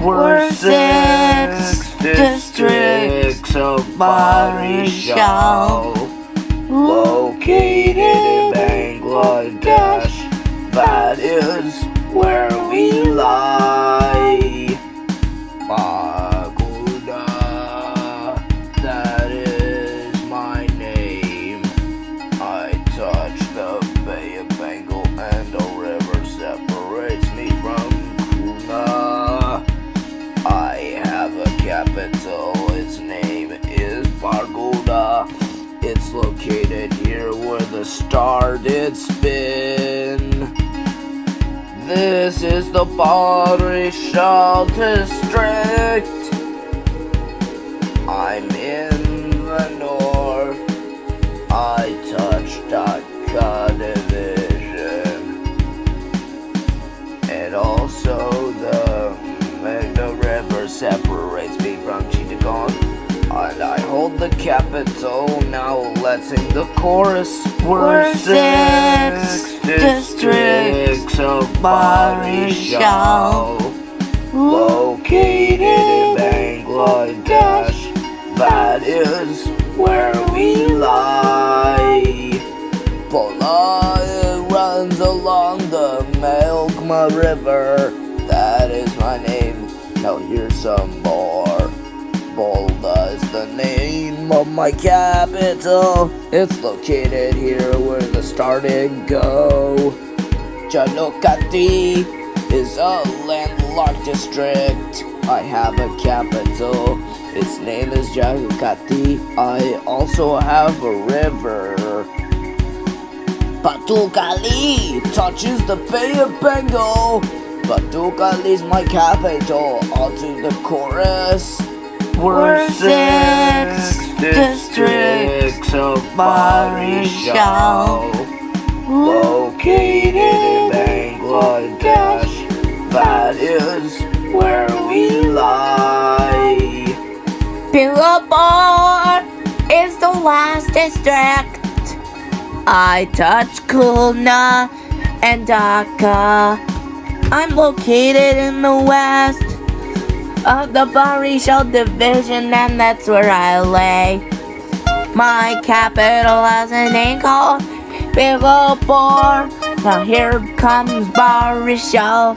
We're six districts of Barisal, located in Bangladesh. That is where we lie. Where the star did spin. This is the Barishal district. I'm in capital. Now let's sing the chorus. We're six districts of Barishal, located in Bangladesh. That is where we lie. Polaya runs along the Meghna River. That is my name. Now here's some more. Bolda is the name of my capital. It's located here where the star did go. Jhalokati is a landlocked district. I have a capital. Its name is Jhalokati. I also have a river. Patuakhali touches the Bay of Bengal. Patuakhali is my capital. On to the chorus. We're six districts of Barishal, located in Bangladesh. That is where we lie. Billabong is the last district. I touch Khulna and Dhaka. I'm located in the west of the Barishal division, and that's where I lay. My capital has a name called Billabong. Now here comes Barishal.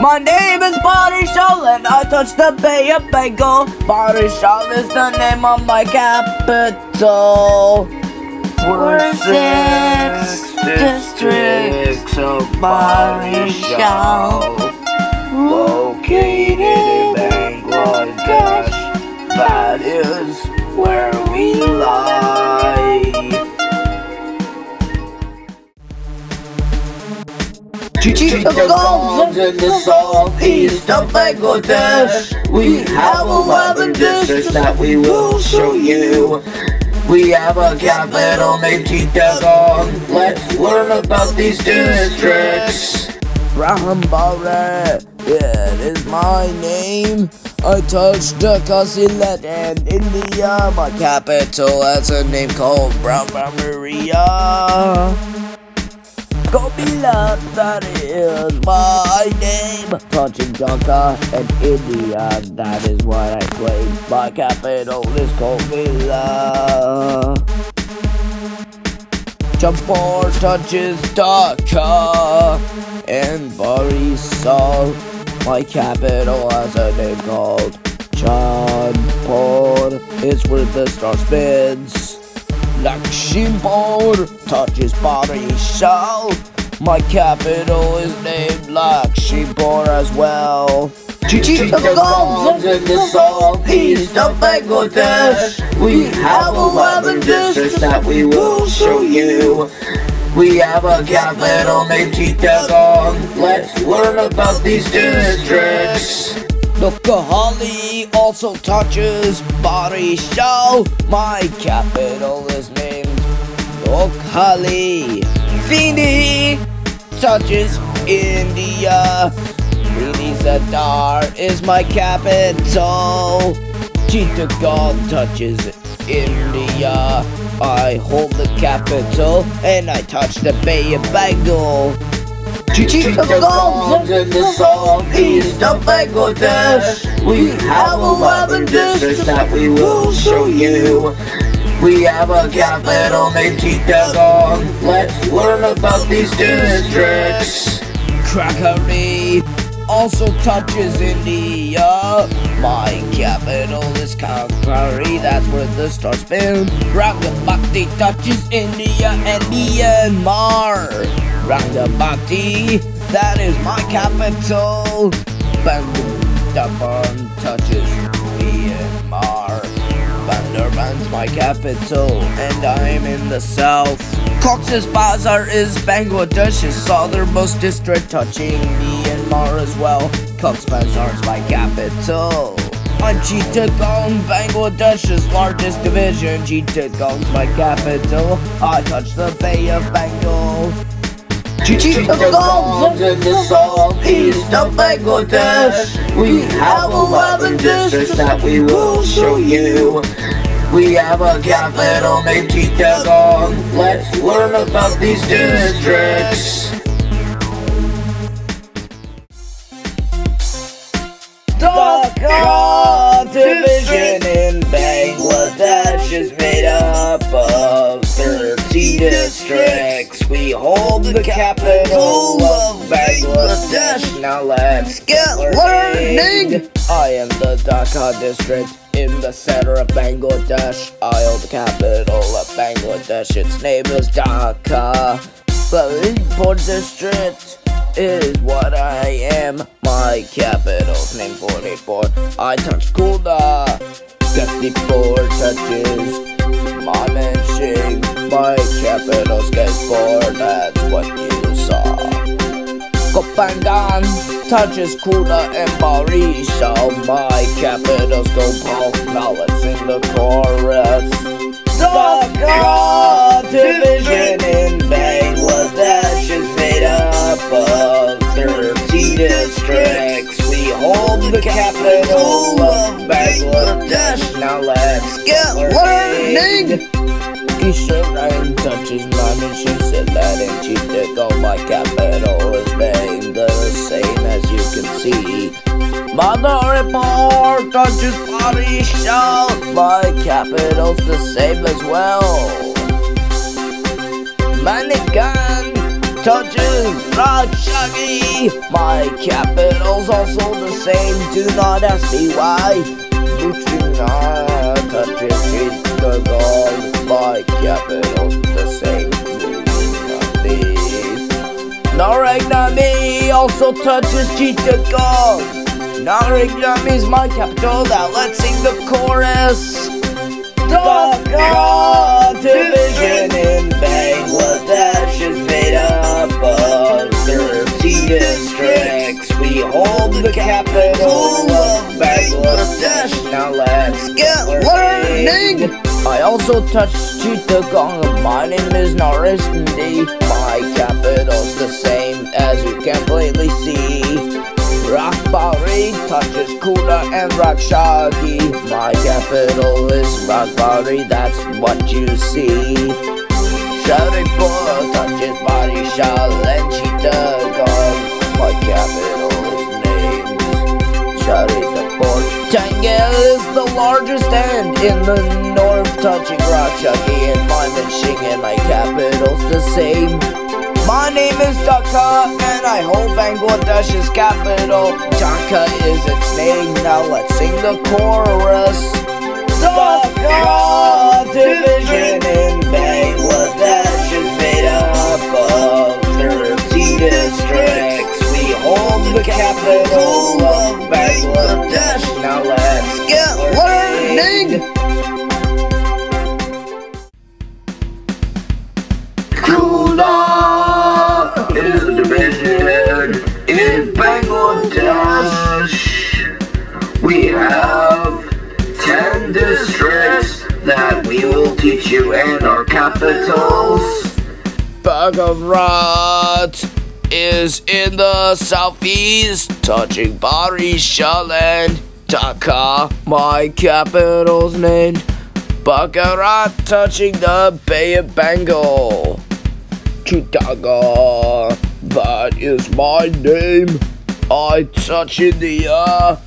My name is Barishal and I touch the Bay of Bengal. Barishal is the name of my capital. We're six districts of Barishal, located in Bangladesh. That is where we lie. Chittagong's in the southeast of Bangladesh. We have 11 districts that we will show you. We have a capital named Chittagong. Let's learn about these districts. Brahmanbaria, it is my name. I touched the Sylhet, and India. My capital has a name called Brahmanbaria. Gopinath, that is my name. Touching Dhaka and India, that is what I claim. My capital is Kopila. Chandpur touches Dhaka and Barisal. My capital has a name called Chandpur. It's where the star spins. Lakshmipur touches Barisal. My capital is named Lakshmipur as well. Chittagong's in the southeast of Bangladesh. We have 11 districts that we will show you. We have a capital named Chittagong. Let's learn about these districts. Noakhali also touches Barisal. My capital is named Noakhali. Feni touches India. Really Zadar is my capital. Chittagong touches India. I hold the capital and I touch the Bay of Bengal. Chittagong's in the southeast of Bangladesh. We have 11 districts that we will show you. We have a capital named Chittagong. Let's learn about these districts. Crackery also touches India. My capital is Kankari, that's where the stars spin. Rangamati touches India and Myanmar. Rangamati, that is my capital. Bandarban touches Myanmar. Bandarban's my capital, and I'm in the south. Cox's Bazar is Bangladesh's southernmost district, touching Myanmar as well. Bazar is my capital. On Chittagong, Bangladesh's largest division. Chittagong's my capital. I touch the Bay of Bengal. Chittagong's in the southeast of Bangladesh. We have 11 districts that we will show you. We have a capital named Chittagong. Let's learn about these districts. Dhaka division in Bangladesh is made up of 30 districts. We hold the capital of Bangladesh. Now let's get learning. I am the Dhaka district in the center of Bangladesh. I hold the capital of Bangladesh. Its name is Dhaka. The Import district is what I am. My capital's name 44. I touch Khulna. Gazipur touches Mymensingh. My capital's four That's what you saw. Gopalganj touches Khulna and Barisha. My capital's Gopal. Now let's sing the chorus. The Dhaka division capital of Bangladesh. Now let's get learning. Kisharan touches mine and she said that and she did go my capital is named the same as you can see. Mother report touches body shout my capital's the same as well. Manigan touches Rajshahi. My capital's also the same. Do not ask me why. Buchina touches Chittagong. My capital's the same. Narayanganj also touches Chittagong. Narayanganj is my capital. Now let's sing the chorus. Dhaka division in Bangladesh Hold the capital of Bangladesh. Now let's get learning. I also touch Chittagong. My name is Narsingdi. My capital's the same as you can plainly see. Rajbari touches Khulna and Rajshahi. My capital is Rajbari, that's what you see. Shariatpur touches Barishal and Chittagong. My capital Shariatpur. Tangail is the largest and in the north touching Rajshahi and Mymensingh and my capital's the same. My name is Dhaka and I hold Bangladesh's capital. Dhaka is its name, now let's sing the chorus. Dhaka division in Bangladesh is made up of 30 districts. We hold the capital of Bangladesh. Now let's get learning. Khulna is a division in Bangladesh. We have 10 districts that we will teach you and our capitals. Bagerhat is in the southeast, touching Barishal and Dhaka. My capital's named Bagerhat, touching the Bay of Bengal. Chittagong. That is my name. I touch India.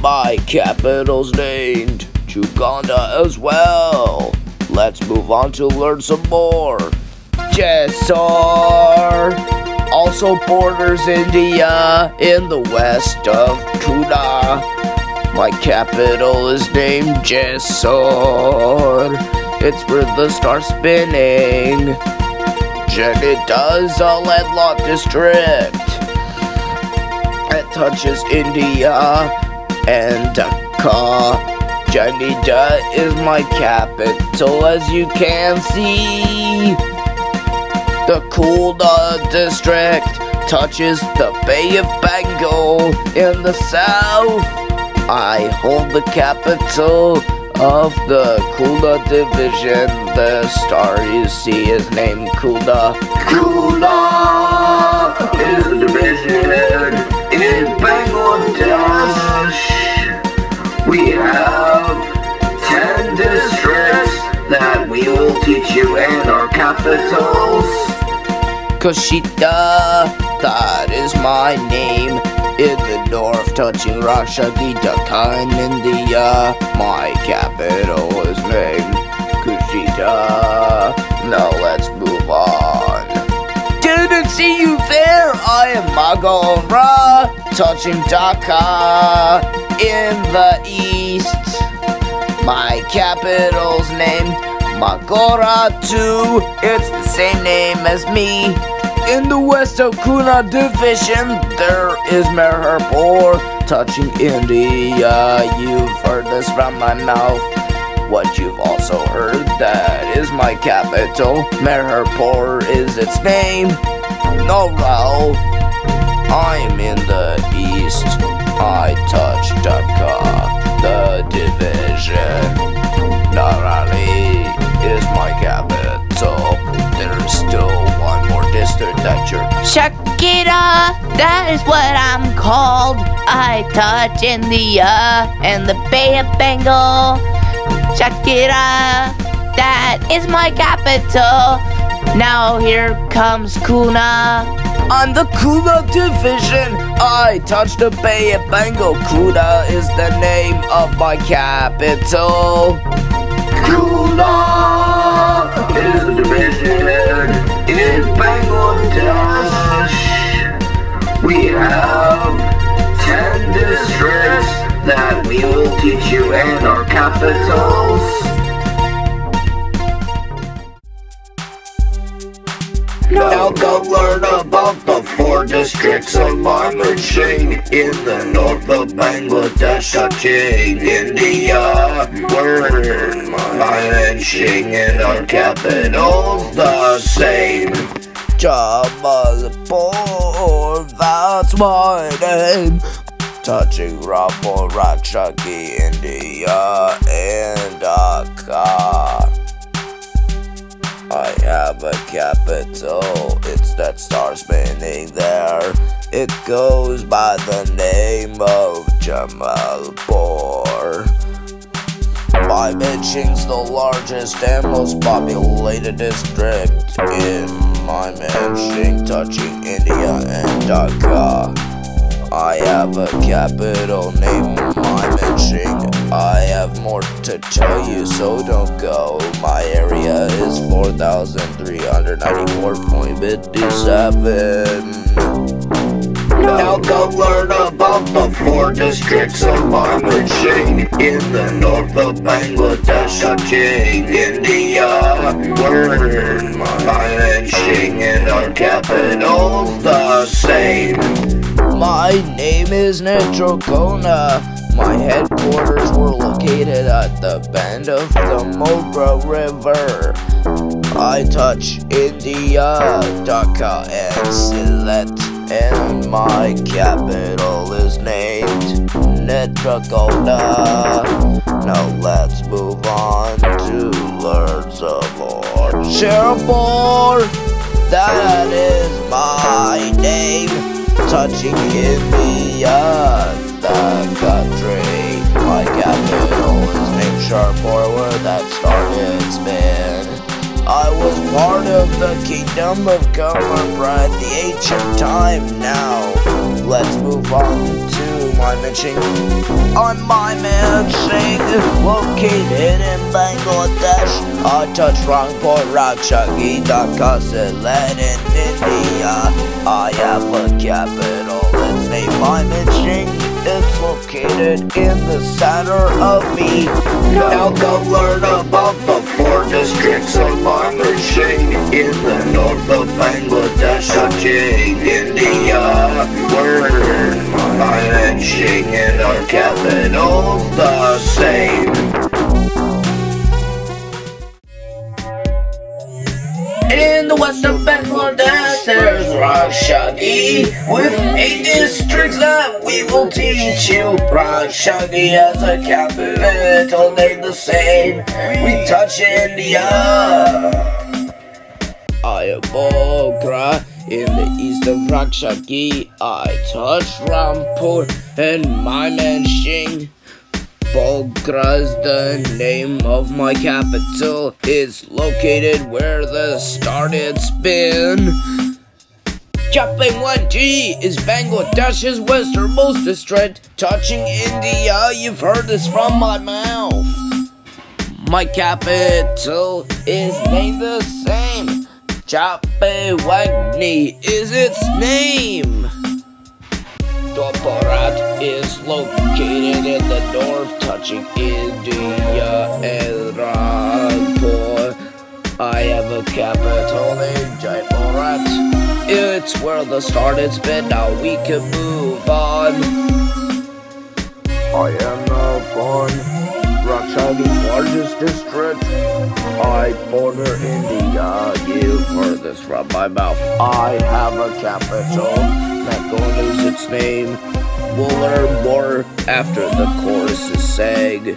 My capital's named Chuadanga as well. Let's move on to learn some more. Jessore also borders India in the west of Khulna. My capital is named Jessore. It's where the star's spinning. Janita a landlocked district. It touches India and Dhaka. Janita is my capital, as you can see. The Khulna district touches the Bay of Bengal in the south. I hold the capital of the Khulna division. The star you see is named Khulna. Khulna is a division in Bangladesh. We have ten districts that we will teach you and our capitals. Kushtia, that is my name. In the north, touching Rajshahi, Dhaka in India. Uh, my capital is named Kushtia. Now let's move on. Didn't see you there. I am Magura, touching Dhaka in the east. My capital's name Magura too. It's the same name as me. In the west of Khulna division, there is Meherpur touching India. You've heard this from my mouth. What you've also heard, that is my capital. Meherpur is its name. No, well, I'm in the east. I touch Dhaka, the division. Narail is my capital. There's still one more district that. Satkhira, that is what I'm called. I touch India and the Bay of Bengal. Satkhira, that is my capital. Now here comes Khulna. On the Khulna division, I touch the Bay of Bengal. Khulna is the name of my capital. Khulna We have ten districts that we will teach you and our capitals. Now go learn about the four districts of Mymensingh in the north of Bangladesh, touching India. Learn Mymensingh and our capital's the same. Jamalpur, that's my name. Touching Rangpur, Rajshahi, India, and Dhaka. I have a capital, it's that star spinning there. It goes by the name of Jamalpur. Mymensingh's the largest and most populated district in Mymensingh, touching India and Dhaka. I have a capital named Mymensingh. I have more to tell you, so don't go. My area is 4,394.57. Now go learn about the four districts of Mymensingh in the north of Bangladesh, touching India. Learn Mymensingh and our capital's the same. My name is Netrokona. My headquarters were located at the bend of the Mogra River. I touch India, Dhaka, and Sylhet, and my capital is named Netrokona. Now let's move on to learn some more. Sherpur, that is my name touching in the country. My capital is named Sherpur, where that started spin. I was part of the kingdom of Cumberbred, the ancient time now. Let's move on to my mention. On my mention, located in Bangladesh. I touch Rangpur, Rajshahi, Dhaka, Sylhet in India. I have a capital, let's name my mention. It's located in the center of me. Now go learn about the four districts of Mymensingh in the north of Bangladesh, Ajing, India. Learn Mymensingh and our capital's the same. In the western Bangladesh, there's Rajshahi with eight districts that we will teach you. Rajshahi has a capital named the same. We touch India. I am Bogra in the east of Rajshahi. I touch Rangpur and Mymensingh. Bogra's the name of my capital. It's located where the started spin. Chapping 1G is Bangladesh's westernmost district, touching India. You've heard this from my mouth. My capital is named the same. Chappewagni is its name. Doparat is located in the north, touching India and Rangpur. I have a capital named Joypurhat. It's where the started spin, now we can move on. I am the born Rajshahi's largest district. I border India. You've heard this from my mouth. I have a capital. Not gonna lose its name. We'll learn more after the chorus is sang.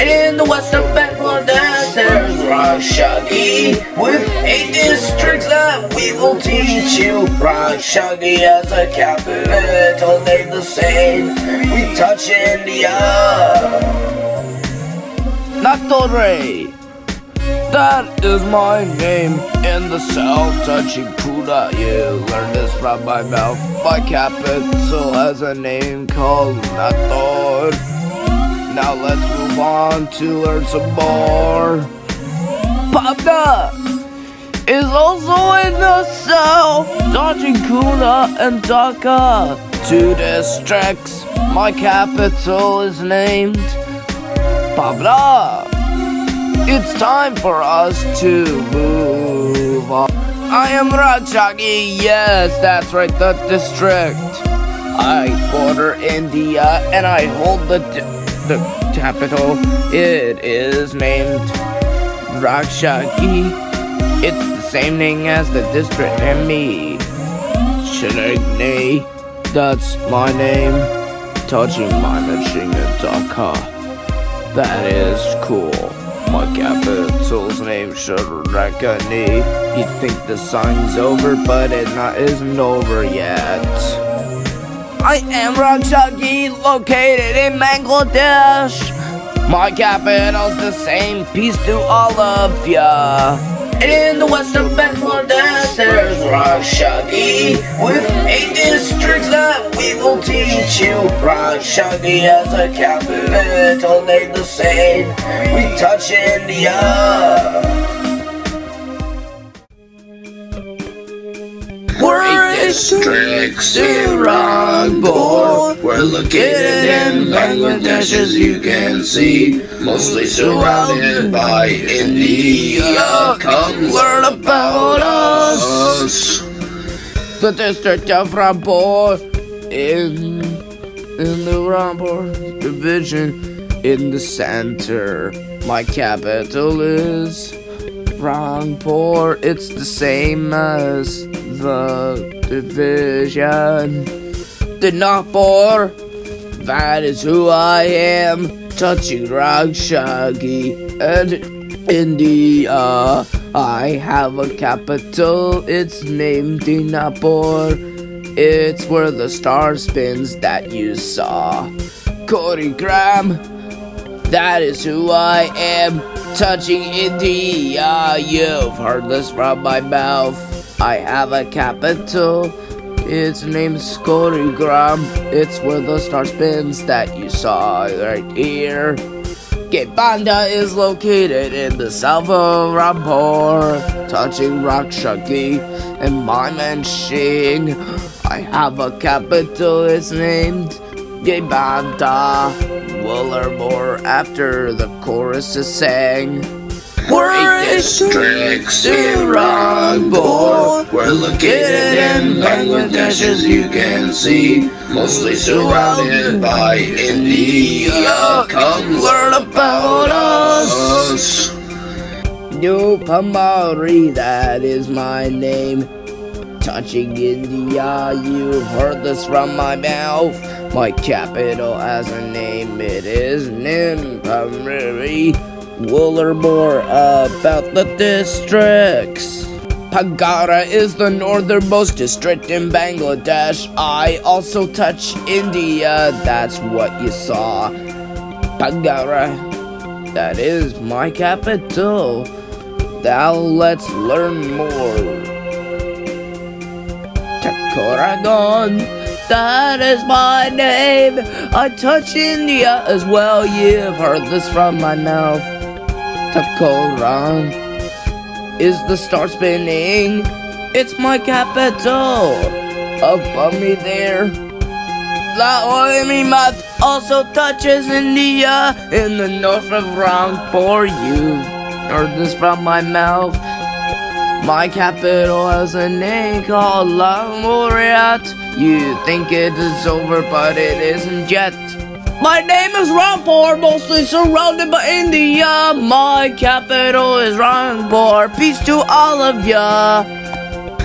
In the western Bangladesh, there's Rajshahi with eight districts that we will teach you. Rajshahi has a capital named the same. We touch India. Nakdore. That is my name in the south, touching Puna. You learned this from my mouth. My capital has a name called Natore. Now let's move on to learn some more. Pabna is also in the south, touching Khulna and Dhaka. Two districts. My capital is named Pabna. It's time for us to move on. I am Rajshahi, yes, that's right, the district. I border India and I hold the the capital. It is named Rajshahi. It's the same name as the district and me. Shanagni, that's my name. Touching my machine in Dhaka. That is cool. My capital's name Sharakani. You'd think the song's over, but it not isn't over yet. I am Rajshahi, located in Bangladesh. My capital's the same. Peace to all of ya. In the western Bangladesh, there's Rajshahi with that we teach you. Rajshahi has a capital named the same. We touch India. We're in Rangpur. We're located in Bangladesh, as you can see, mostly surrounded by India. Come learn about us. The district of Rangpur in in the Rangpur division in the center. My capital is Rangpur. It's the same as the division. The Dinajpur. That is who I am. Touching Rajshahi and India. I have a capital. It's named Dinajpur. It's where the star spins that you saw. Cody Graham. That is who I am, touching India. You've heard this from my mouth. I have a capital. Its name's Kurigram. It's where the star spins that you saw right here. Banda is located in the south of Rangpur, touching Rajshahi and Mymensingh. I have a capital, it's named Banda. We'll learn more after the chorus is sang. We're eight districts in Rangpur. We're located in Bangladesh, as you can see. Mostly surrounded by India. Come learn about us. New that is my name. Touching India, you've heard this from my mouth. My capital has a name, it is Nilphamari. We'll learn more about the districts. Pagara is the northernmost district in Bangladesh. I also touch India, that's what you saw. Pagara, that is my capital. Now let's learn more. Thakurgaon, that is my name. I touch India as well. You've heard this from my mouth. Takoran is the star spinning. It's my capital. Above me there. Laoimimath also touches India in the north of Rangpur. You this from my mouth. My capital has a name called Lamuriat. You think it is over, but it isn't yet. My name is Rangpur, mostly surrounded by India. My capital is Rangpur. Peace to all of ya.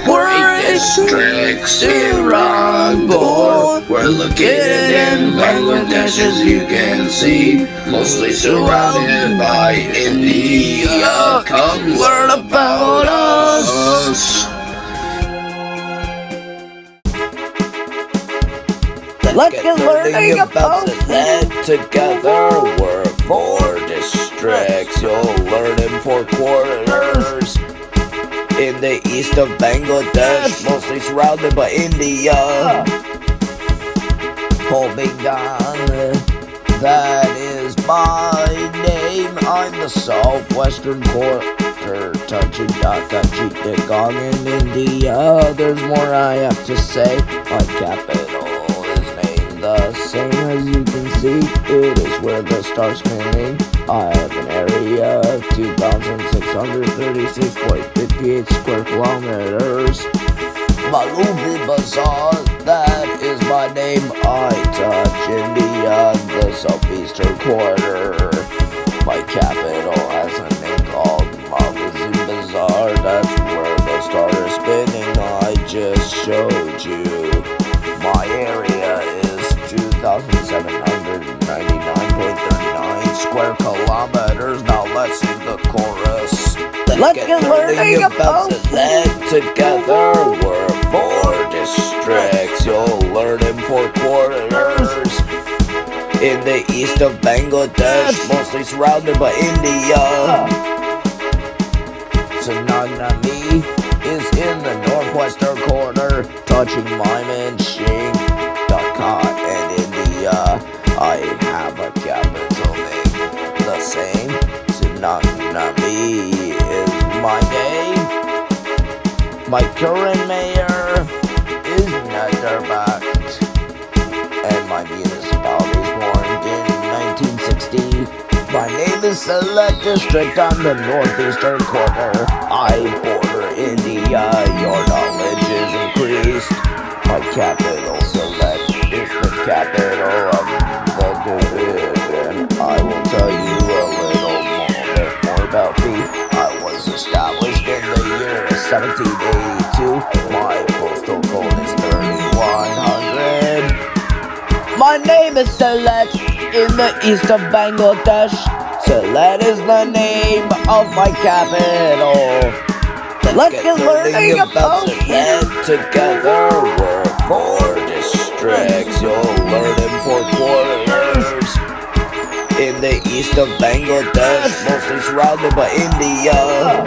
We're districts in Rangpur. We're located in Bangladesh, as you can see. Mostly surrounded by India. Come learn about us. Let's get learning about that together. We're four districts. You'll learn in four quarters. In the east of Bangladesh, mostly surrounded by India. Habiganj, that is my name. I'm the southwestern quarter, touching Dhaka, Chittagong in India. There's more I have to say. My capital is named the same as you can see. It is where the star's spinning. I have an area of 2,636.58 square kilometers. Malubi Bazaar, that is my name. I touch India, the southeastern quarter. My capital has a name called Malubi Bazaar. That's where the star is spinning. I just showed you. My area is 2,799.39 square kilometers. Now let's. Let's, get, learning about that together. We're four districts. You'll learn in four quarters. In the east of Bangladesh, mostly surrounded by India. Tsunami is in the northwestern corner, touching Mymensingh, Dhaka, and India. I have a capital name, the same. Tsunami is my current mayor is Nazarback, and my municipality is formed in 1960. My name is Sylhet District on the northeastern corner. I border India. Your knowledge is increased. My capital, Sylhet, is the capital of the 1782. My postal code is 3100. My name is Sylhet in the east of Bangladesh. Sylhet is the name of my capital. Let's, get, learning about Sylhet together. We're four districts. You'll learn in four quarters. in the east of Bangladesh, mostly surrounded by India.